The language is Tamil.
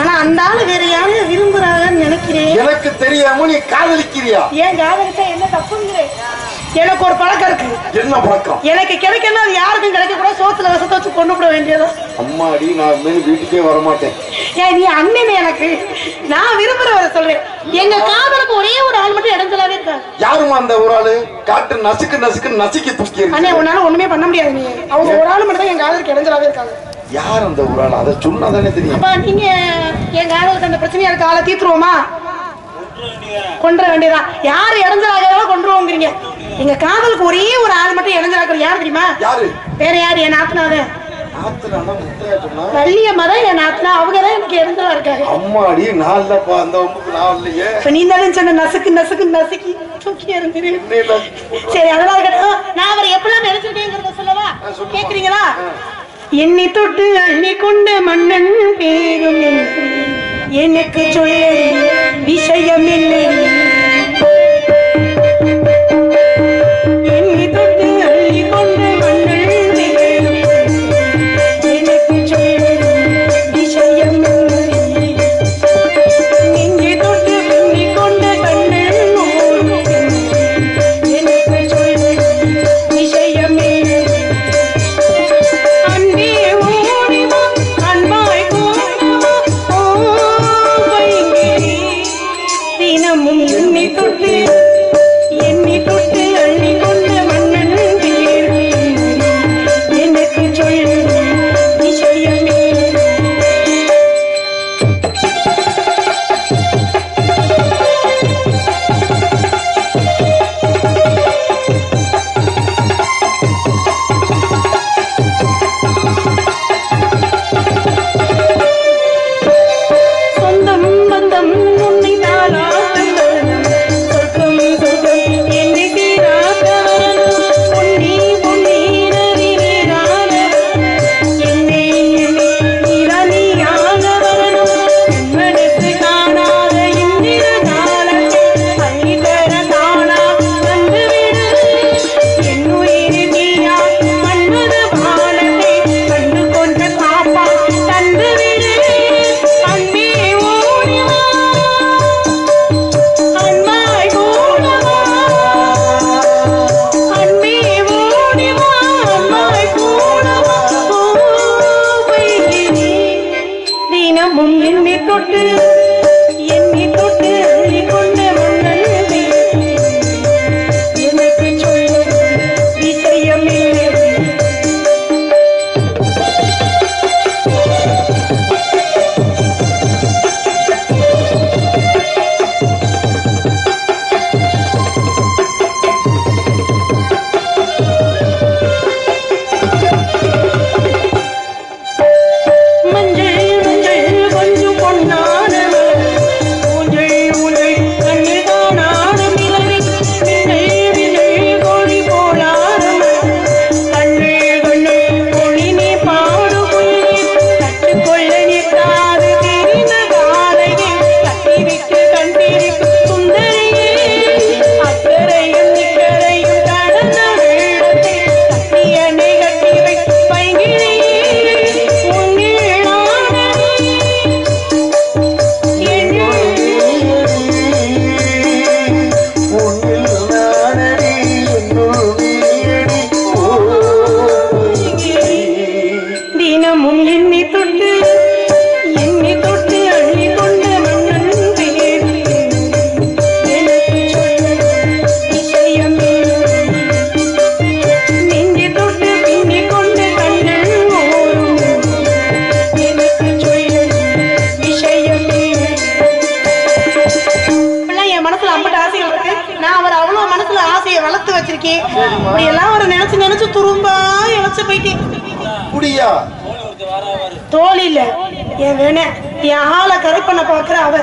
ஆனா அந்த ஆளு வேற யாரையும் விரும்புறாங்கன்னு நினைக்கிறேன். எனக்கு தெரியாம நீ காதலிக்கிறியா? ஏன் காதலிச்சா என்ன தப்புங்கிறேன் எனக்கு ஒரு பழக்கம் இருக்கு. என்ன பழக்கம்? எனக்கு கிடைக்கணும் அது யாருக்கும் கிடைக்க கூட சோத்துல விஷத்தை வச்சு கொண்டு விட வேண்டியது அம்மாடி நான் வீட்டுக்கே வரமாட்டேன். ஏன் நீ அண்ணன் எனக்கு. நான் விரும்புறவரை சொல்றேன். எங்க காதலுக்கு ஒரே ஒரு ஆள் மட்டும் இடைஞ்சலாவே இருக்கா யாருமா அந்த ஒரு ஆளு? காட்டு நசுக்கு நசுக்கு நசுக்கி தூக்கி அண்ணே. உன்னால ஒண்ணுமே பண்ண முடியாது நீ. அவங்க ஒரு ஆள் மட்டும் தான் என் காதலுக்கு இடைஞ்சலாவே இருக்காங்க. யார் அந்த ஒரு ஆள் அதை சொன்னா தானே தெரியும். அப்பா நீங்க என் காதலுக்கு அந்த பிரச்சனையா இருக்க ஆளை தீர்த்துருவோமா? கொன்ற வேண்டியதா யாரு இடைஞ்சலாக கொண்டுருவோங்கிறீங்க எங்க காதலுக்கு ஒரே ஒரு ஆள் மட்டும் இடைஞ்சலாக்குற யார் தெரியுமா? யாரு? வேற யார்? என் நாத்தனாவே ஆத்துறானா முட்டையா சொன்னா? வள்ளியம்மா தான் என் நாத்தனா. அவங்க தான் எனக்கு இடைஞ்சலா இருக்காங்க. அம்மாடி அந்த நான் இல்லையே. இப்ப நீ தானே சொன்ன நசுக்கு நசுக்கு நசுக்கி. தூக்கி என்னையில சரி அதெல்லாம் நான் அவரை எப்படிலாம் நினைச்சிருக்கேங்கிறத சொல்லவா. கேக்குறீங்களா? என்னை தொட்டு அள்ளி கொண்ட மன்னன் பேரும் என்று எனக்கு சொல்ல விஷயம் இல்லை என்னை தொட்டு দুটি நான் அவர் அவ்வளவு மனசுல ஆசையை வளர்த்து வச்சிருக்கேன். இப்படி எல்லாம் ஒரு நினைச்சு நினைச்சு துரும்பா இழைச்சு போயிட்டேன். குடியா? தோழி இல்ல. என் வேண. என் ஆளை கரை பண்ண பாக்குற அவ